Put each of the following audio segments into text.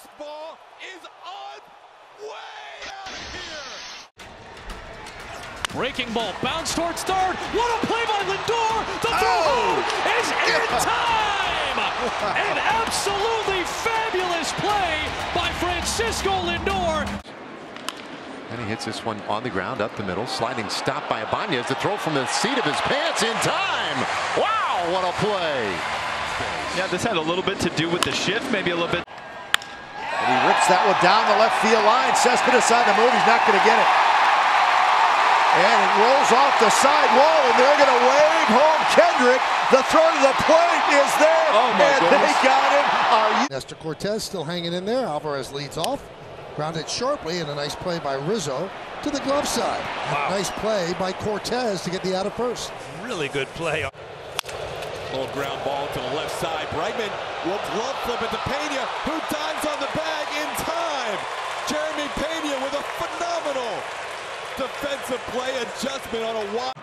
This ball is on way out here. Breaking ball, bounce towards third. What a play by Lindor! The oh! throw Oh! is in time! An absolutely fabulous play by Francisco Lindor. And he hits this one on the ground, up the middle. Sliding stop by Ibanez. The throw from the seat of his pants in time. Wow, what a play. Yeah, this had a little bit to do with the shift, maybe a little bit. And he rips that one down the left field line. Cespedes on the move. He's not going to get it. And it rolls off the side wall, and they're going to wave home Kendrick. The throw to the plate is there. Oh, my and goodness. they got him. Are you Nestor Cortes still hanging in there. Alvarez leads off. Grounded sharply, and a nice play by Rizzo to the glove side. Nice play by Cortes to get the out of first. Really good play. Little ground ball to the left side. Bregman will glove flip it to Pena, who dives on the bag in time. Jeremy Pena with a phenomenal defensive play adjustment on a wide.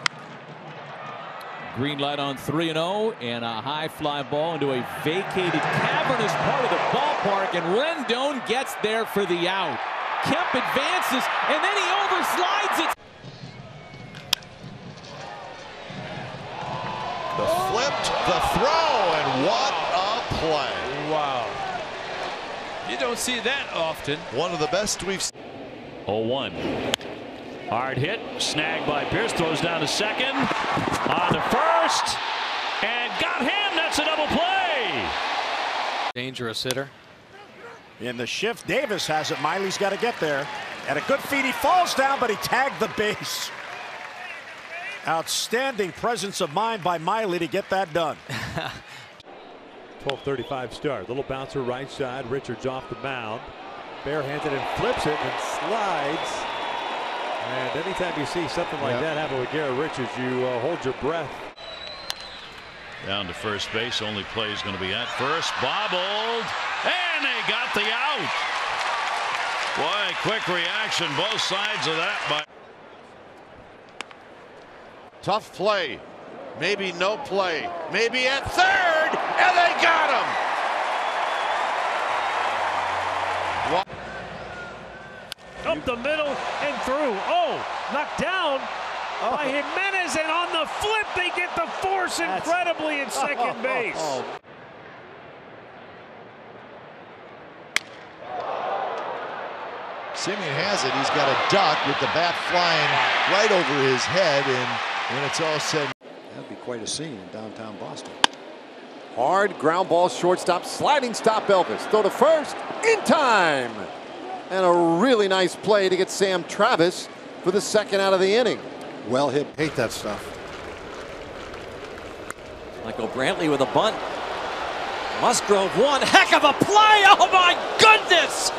Green light on 3 0 and a high fly ball into a vacated cavernous part of the ballpark, and Rendon gets there for the out. Kemp advances, and then he overslides it. the flipped, the throw, and what a play. Wow. You don't see that often. One of the best we've seen. 0-1. Hard hit, snagged by Pierce, throws down to second, on to first, and got him. That's a double play. Dangerous hitter. In the shift, Davis has it. Miley's got to get there. At a good feed, he falls down, but he tagged the base. Outstanding presence of mind by Miley to get that done. 12:35 start. Little bouncer right side. Richards off the mound. Barehanded and flips it and slides. And anytime you see something like that happen with Garrett Richards, you uh, hold your breath. Down to first base. Only play is going to be at first. Bobbled. And they got the out. Boy, quick reaction. Both sides of that by. Tough play. Maybe no play. Maybe at third, and they got him. Up the middle and through. Oh, knocked down oh. by Jimenez, and on the flip, they get the force incredibly in second base. Oh. Semien has it. He's got a duck with the bat flying right over his head, and when it's all said, That'd be quite a scene in downtown Boston. Hard ground ball, shortstop, sliding stop Elvis. Throw to first in time. And a really nice play to get Sam Travis for the second out of the inning. Well hit. Hate that stuff. Michael Brantley with a bunt. Musgrove one heck of a play. Oh my goodness!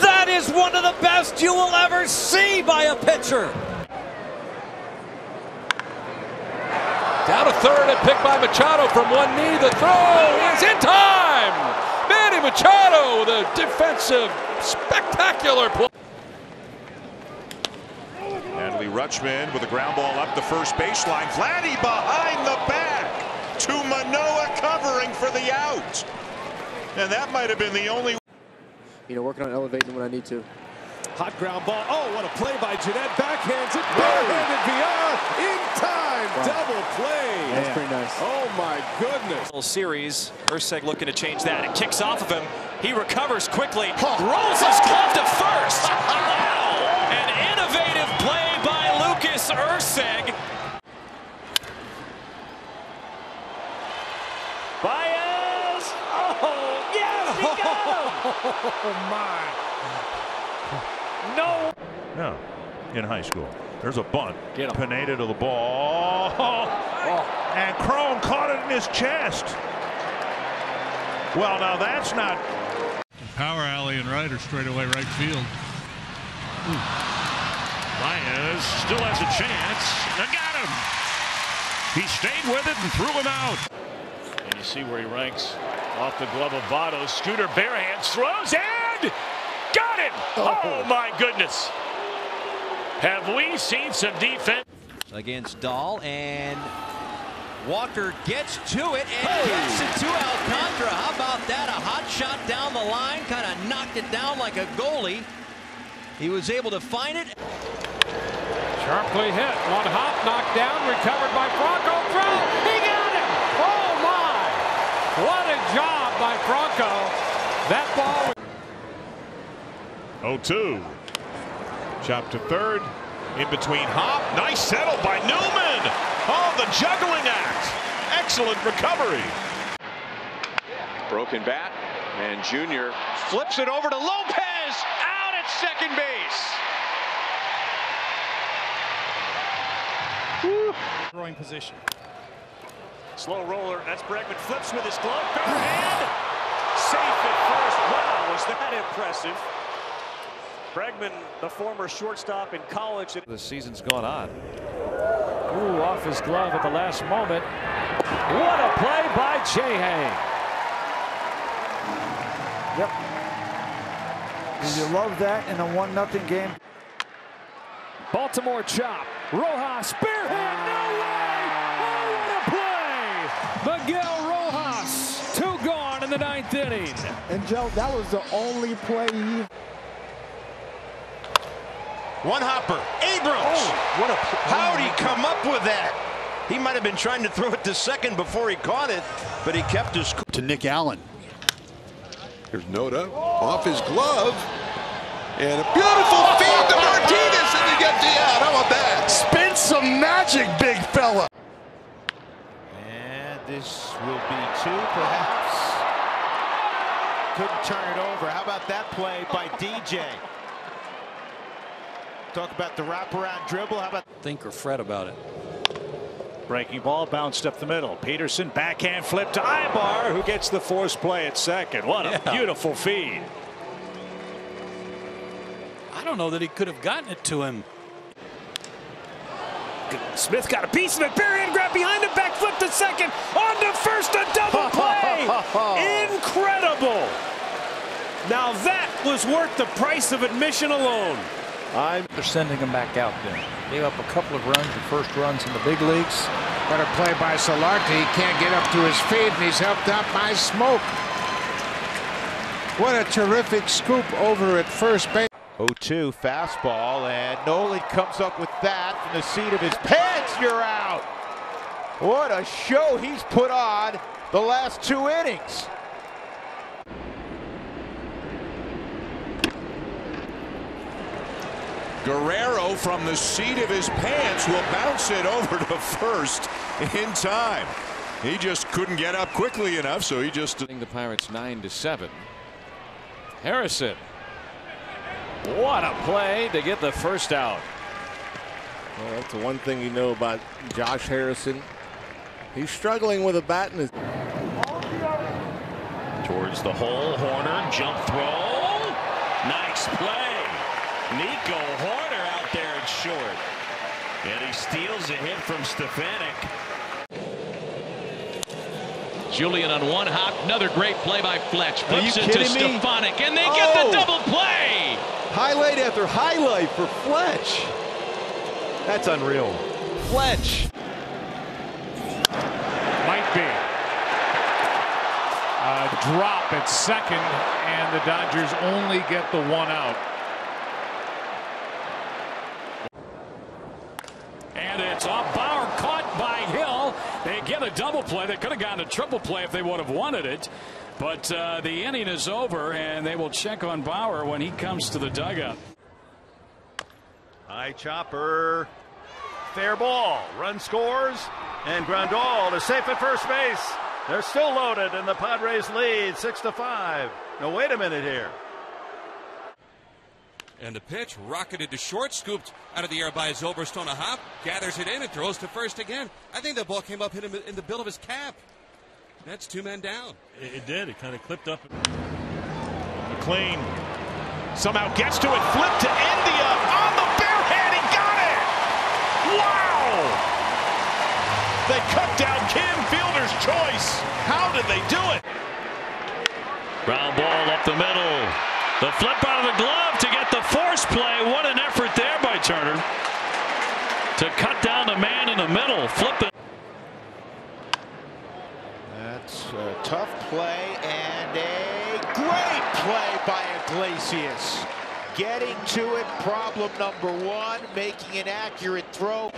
That is one of the best you will ever see by a pitcher. Down to third and picked by Machado from one knee. The throw is in time. Manny Machado with a defensive spectacular play. Natalie Rutschman with a ground ball up the first baseline. Vladdy behind the back to Manoah covering for the out. And that might have been the only. You know, working on elevating when I need to. Hot ground ball. Oh, what a play by Jeanette. Backhands it. Barehanded VR in time. Double play. That's pretty nice. Oh my goodness. Series, Urseg looking to change that. It kicks off of him. He recovers quickly, rolls his glove to first. Wow! An innovative play by Lucas Urseg. Baez! Oh, yes, he got him! Oh my! No. No, in high school. There's a bunt. Get him. Pineda to the ball. Oh. And Cron caught it in his chest. Well, now that's not. Power alley and right or straight away right field. Baez still has a chance. And got him. He stayed with it and threw him out. And you see where he ranks off the glove of Votto. Scooter barehands throws and got him. Oh. oh my goodness. Have we seen some defense? Against Dahl and Walker gets to it and oh. gets it to Alcantara. How about that? A hot shot down the line, kind of knocked it down like a goalie. He was able to find it. Sharply hit. One hop knocked down, recovered by Franco. Throw. He got it. Oh my! What a job by Franco. That ball. 0-2. Chop to third. In between Hop. Nice settle by Newman. Oh, the juggling act. Excellent recovery. Broken bat. And Junior flips it over to Lopez. Out at second base. Throwing position. Slow roller. That's Bregman. Flips with his glove. Bare hand. Safe at first. Wow, was that impressive. Bregman, the former shortstop in college. The season's gone on. Ooh, off his glove at the last moment. What a play by Jay Yep. You love that in a one nothing game. Baltimore chop. Rojas, spearhead, no way! Oh, what a play! Miguel Rojas, two gone in the ninth inning. And Joe, that was the only play he one hopper. Abrams. Oh, what a How'd he oh. come up with that? He might have been trying to throw it to second before he caught it, but he kept his to Nick Allen. Here's Noda off his glove. And a beautiful feed to Martinez, and he gets the out. How about that? Spin some magic, big fella. And this will be two, perhaps. Couldn't turn it over. How about that play by DJ? Talk about the wraparound dribble. How about think or fret about it? Breaking ball bounced up the middle. Peterson backhand flip to Ibar, who gets the force play at second. What a yeah. beautiful feed. I don't know that he could have gotten it to him. Smith got a piece of it. Berrien grab behind him, back flip to second. On to first, a double play. Incredible. Now that was worth the price of admission alone. I'm They're sending him back out there. Gave up a couple of runs, the first runs in the big leagues. What a play by Solarte. He can't get up to his feet, and he's helped out by Smoke. What a terrific scoop over at first base. 0-2 fastball, and Nolan comes up with that from the seat of his pants. You're out. What a show he's put on the last two innings. Guerrero from the seat of his pants will bounce it over to first in time. He just couldn't get up quickly enough, so he just the Pirates nine to seven. Harrison. What a play to get the first out. Well, that's the one thing you know about Josh Harrison. He's struggling with a bat in his. Towards the hole, Hoerner jump throw. Nice play. Nico Hoerner out there at short. And he steals a hit from Stefanic. Julian on one hop. Another great play by Fletch. Flips it to Stefanic. And they oh. get the oh. double play. Highlight after highlight for Fletch. That's unreal. Fletch. Might be. A drop at second, and the Dodgers only get the one out. It's off Bauer, caught by Hill. They get a double play. They could have gotten a triple play if they would have wanted it. But uh, the inning is over, and they will check on Bauer when he comes to the dugout. High chopper. Fair ball. Run scores. And Grandal is safe at first base. They're still loaded, and the Padres lead 6 to 5. Now, wait a minute here. And the pitch rocketed to short, scooped out of the air by Zilberstone. A hop, gathers it in, and throws to first again. I think the ball came up, hit him in the bill of his cap. That's two men down. It, it did. It kind of clipped up. McLain somehow gets to it, flip to India on the bare hand. He got it. Wow! They cut down Kim Fielder's choice. How did they do it? Ground ball up the middle. The flip out of the glove to get the force play. What an effort there by Turner to cut down the man in the middle. Flip it. It's a tough play and a great play by Iglesias. Getting to it, problem number one, making an accurate throw.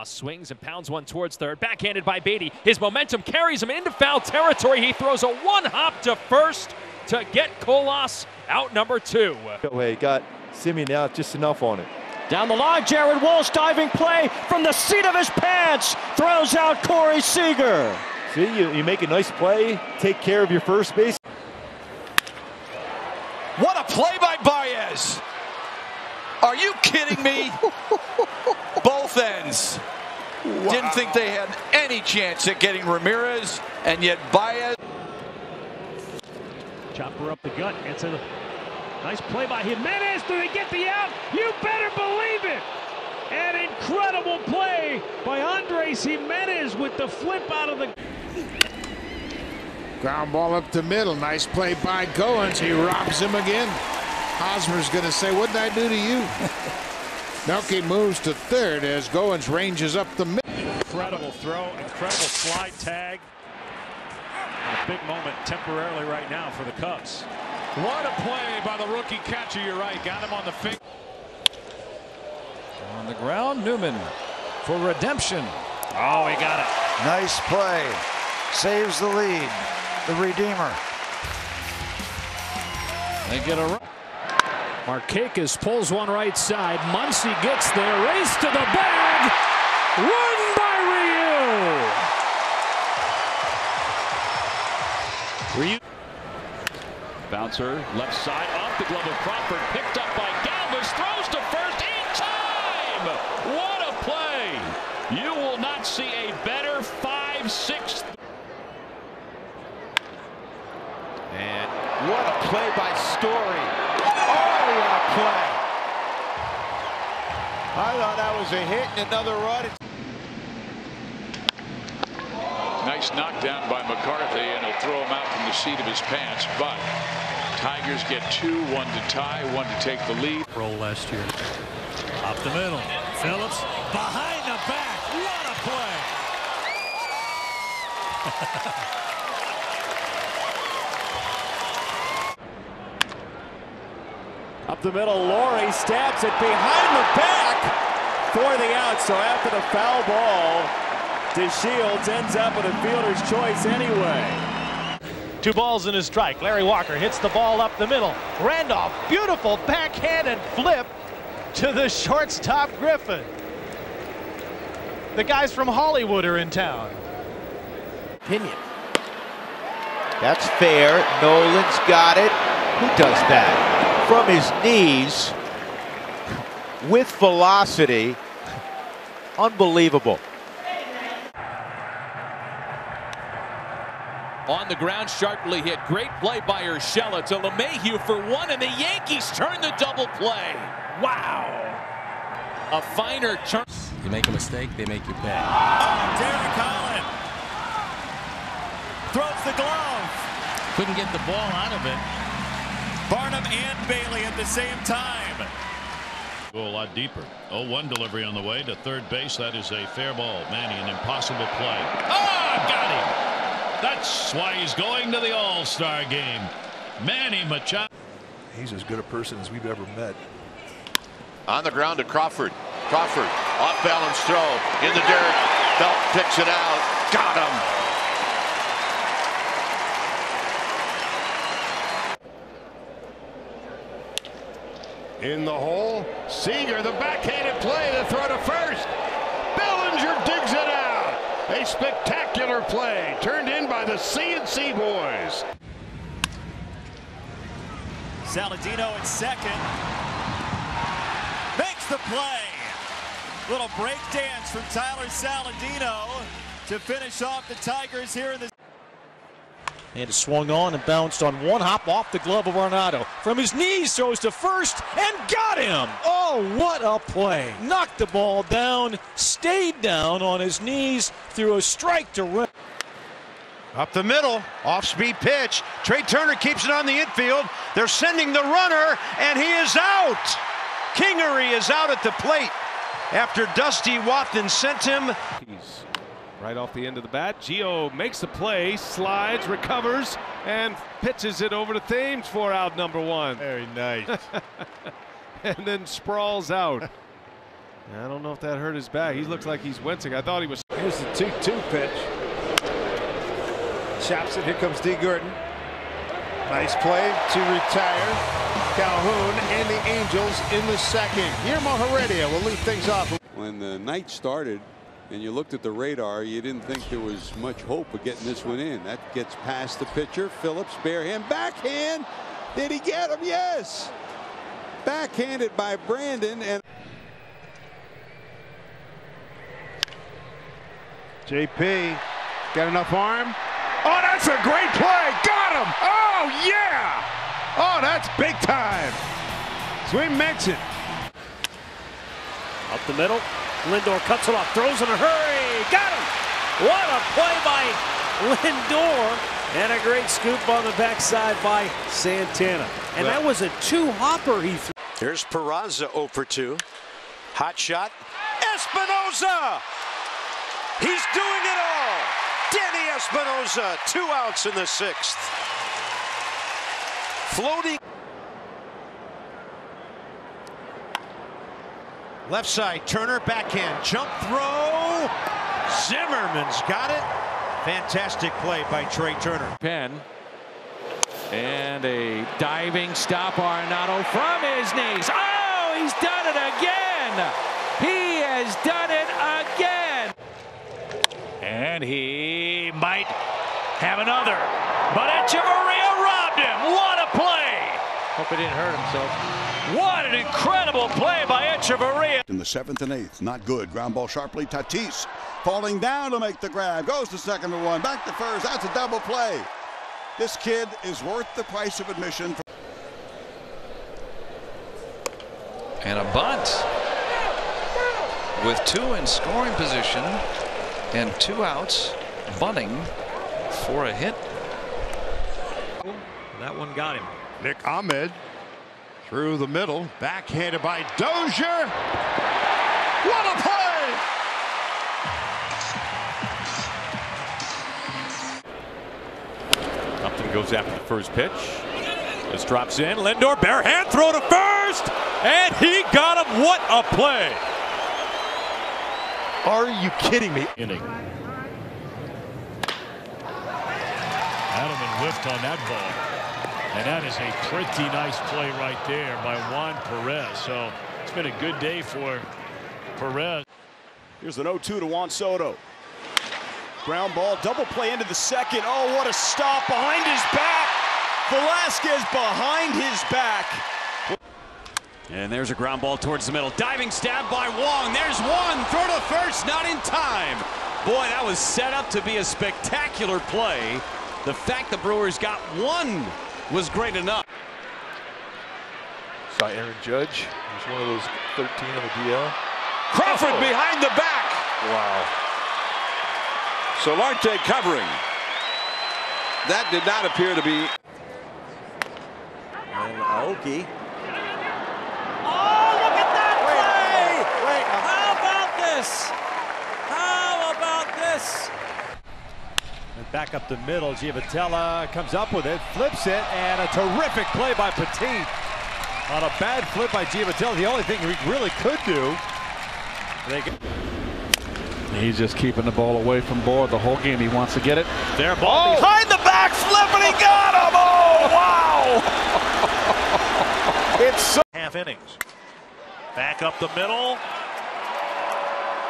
Colas swings and pounds one towards third, backhanded by Beatty. His momentum carries him into foul territory. He throws a one hop to first to get Colas out number two. Hey, got Simi now just enough on it. Down the line, Jared Walsh diving play from the seat of his pants. Throws out Corey Seager. See, you, you make a nice play, take care of your first base. What a play by Baez. Are you kidding me? Both ends. Wow. Didn't think they had any chance at getting Ramirez, and yet Baez. Chopper up the gut. It's a nice play by Jimenez. Do they get the out? You better believe it. An incredible play by Andres Jimenez with the flip out of the. Ground ball up the middle. Nice play by Goins. He robs him again. Hosmer's going to say, what did I do to you? Melky moves to third as Goins ranges up the middle. Incredible throw, incredible slide tag. a big moment temporarily right now for the Cubs. What a play by the rookie catcher. You're right. Got him on the finger. On the ground, Newman for redemption. Oh, he got it. Nice play. Saves the lead. The Redeemer. They get a run. Markakis pulls one right side. Muncy gets there. Race to the bag. Run by Ryu. Ryu. Bouncer left side off the glove of Crawford. Picked up by Galvis. Throws to first in time. What a play. You will not see a better 5-6. And what a play by Story. Oh, what a play. I thought that was a hit and another run. Nice knockdown by McCarthy, and he'll throw him out from the seat of his pants. But Tigers get two, one to tie, one to take the lead. Roll last year. Up the middle. Phillips behind the back. What a play. Up the middle, Lowrie stabs it behind the back for the out. So after the foul ball, DeShields ends up with a fielder's choice anyway. Two balls in a strike. Larry Walker hits the ball up the middle. Randolph, beautiful backhanded flip to the shortstop Griffin. The guys from Hollywood are in town. Pinion. That's fair. Nolan's got it. Who does that? From his knees with velocity. Unbelievable. On the ground, sharply hit. Great play by Urshela to LeMahieu for one, and the Yankees turn the double play. Wow. A finer turn. You make a mistake, they make you pay. Oh, Derek Holland throws the glove. Couldn't get the ball out of it. Barnum and Bailey at the same time. Go a lot deeper. 0-1 delivery on the way to third base. That is a fair ball. Manny, an impossible play. Ah, got him. That's why he's going to the All-Star game. Manny Machado. He's as good a person as we've ever met. On the ground to Crawford. Crawford, off balance throw in the dirt. Belt picks it out. Got him. In the hole, Seager, the backhanded play the throw to first. Bellinger digs it out. A spectacular play turned in by the C&C boys. Saladino at second. Makes the play. Little break dance from Tyler Saladino to finish off the Tigers here in the And it swung on and bounced on one hop off the glove of Arenado. From his knees, throws to first and got him. Oh, what a play. Knocked the ball down, stayed down on his knees, threw a strike to right. Up the middle, off speed pitch. Trea Turner keeps it on the infield. They're sending the runner, and he is out. Kingery is out at the plate after Dusty Wathan sent him. Right off the end of the bat, Gio makes the play, slides, recovers, and pitches it over to Thames for out number one. Very nice. and then sprawls out. I don't know if that hurt his back. He looks like he's wincing. I thought he was. Here's the 2-2 pitch. Chops it. Here comes D. Gordon. Nice play to retire Calhoun and the Angels in the second. Guillermo Heredia will lead things off. When the night started and you looked at the radar, you didn't think there was much hope of getting this one in. That gets past the pitcher. Phillips, bare hand, backhand. Did he get him? Yes. Backhanded by Brandon and. JP got enough arm. Oh, that's a great play. Got him. Oh, yeah. Oh, that's big time. So we mentioned. Up the middle. Lindor cuts it off, throws in a hurry. Got him. What a play by Lindor. And a great scoop on the backside by Santana. And that was a two-hopper he threw. Here's Peraza 0 for 2. Hot shot. Espinosa! He's doing it all! Danny Espinosa, two outs in the sixth. Floating. Left side, Turner backhand, jump throw. Zimmerman's got it. Fantastic play by Trea Turner. Penn. And a diving stop, Arenado from his knees. Oh, he's done it again. He has done it again. And he might have another. But Hechavarria robbed him. What a play. Hope he didn't hurt himself. What an incredible play by Hechavarria. In the seventh and eighth, not good. Ground ball sharply. Tatis falling down to make the grab. Goes to second and one. Back to first. That's a double play. This kid is worth the price of admission. And a bunt with two in scoring position and two outs bunting for a hit. That one got him. Nick Ahmed through the middle, backhanded by Dozier. What a play! Upton goes after the first pitch. This drops in. Lindor, bare hand throw to first. And he got him. What a play. Are you kidding me? Inning. Adelman whiffed on that ball. And that is a pretty nice play right there by Juan Perez. So it's been a good day for Perez. Here's an 0-2 to Juan Soto. Ground ball, double play into the second. Oh, what a stop behind his back. Velasquez behind his back. And there's a ground ball towards the middle. Diving stab by Wong. There's one. Throw to first. Not in time. Boy, that was set up to be a spectacular play. The fact the Brewers got one was great enough. Saw Aaron Judge. He's one of those 13 on the DL. Crawford oh. behind the back. Wow. Solarte covering. That did not appear to be. And Aoki. Oh, look at that play! Wait, uh, How about this? How about this? And back up the middle, Giavotella comes up with it, flips it, and a terrific play by Petit. On a bad flip by Giavotella, the only thing he really could do. They get He's just keeping the ball away from Boyd the whole game. He wants to get it. There, ball oh. behind the back flip, and he got him! Oh, wow! it's so half innings. Back up the middle.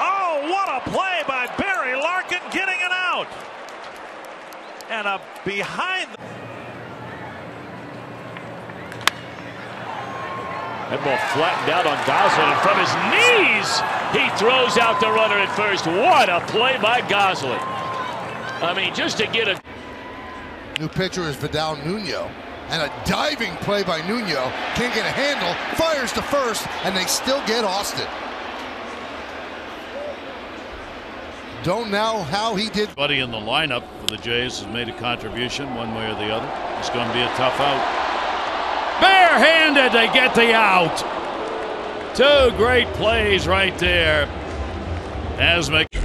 Oh, what a play by Barry Larkin getting it out. And a behind. That ball flattened out on Goslin, and from his knees, he throws out the runner at first. What a play by Goslin. I mean, just to get a... New pitcher is Vidal Nuno. And a diving play by Nuno. Can't get a handle, fires to first, and they still get Austin. Don't know how he did. Buddy in the lineup for the Jays has made a contribution one way or the other. It's going to be a tough out. Barehanded to get the out. Two great plays right there. As Mc